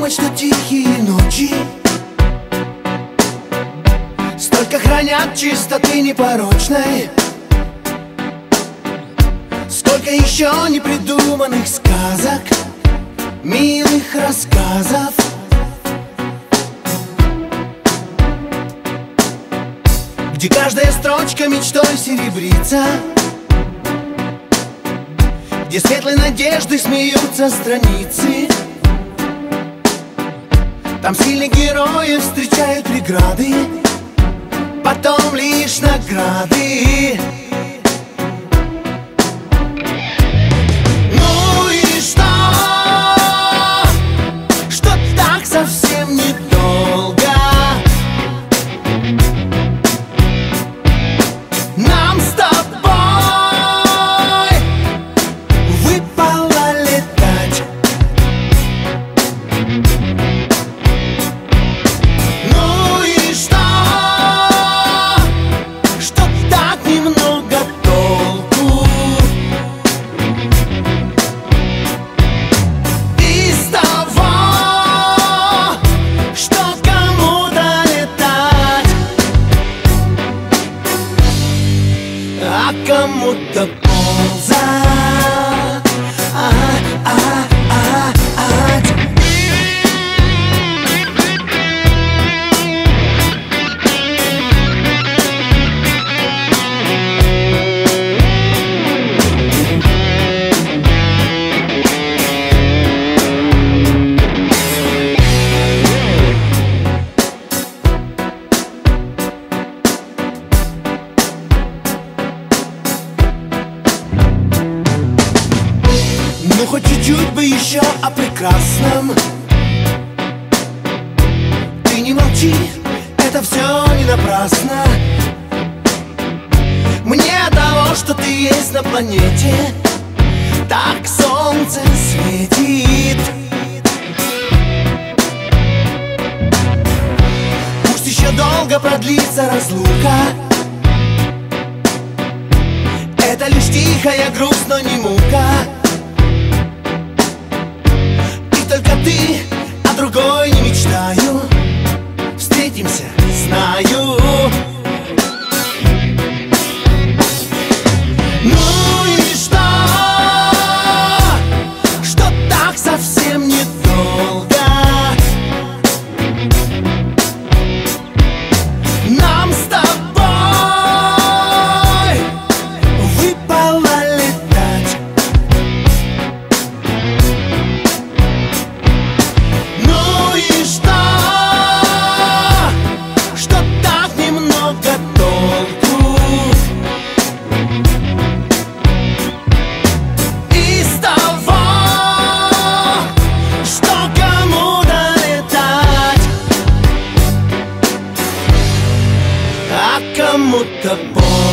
думать, что тихие ночи. Столько хранят чистоты непорочной. Сколько еще непридуманных сказок Милых рассказов. Где каждая строчка мечтой серебрится. Где светлой надежды смеются страницы. Там сильных героев встречают преграды Потом лишь награды I come чуть-чуть бы еще о прекрасном. Ты не молчи, это все не напрасно. Мне того, что ты есть на планете Так солнце светит. Пусть еще долго продлится разлука. Это лишь тихая грусть, но не мука Знаю, Kamot po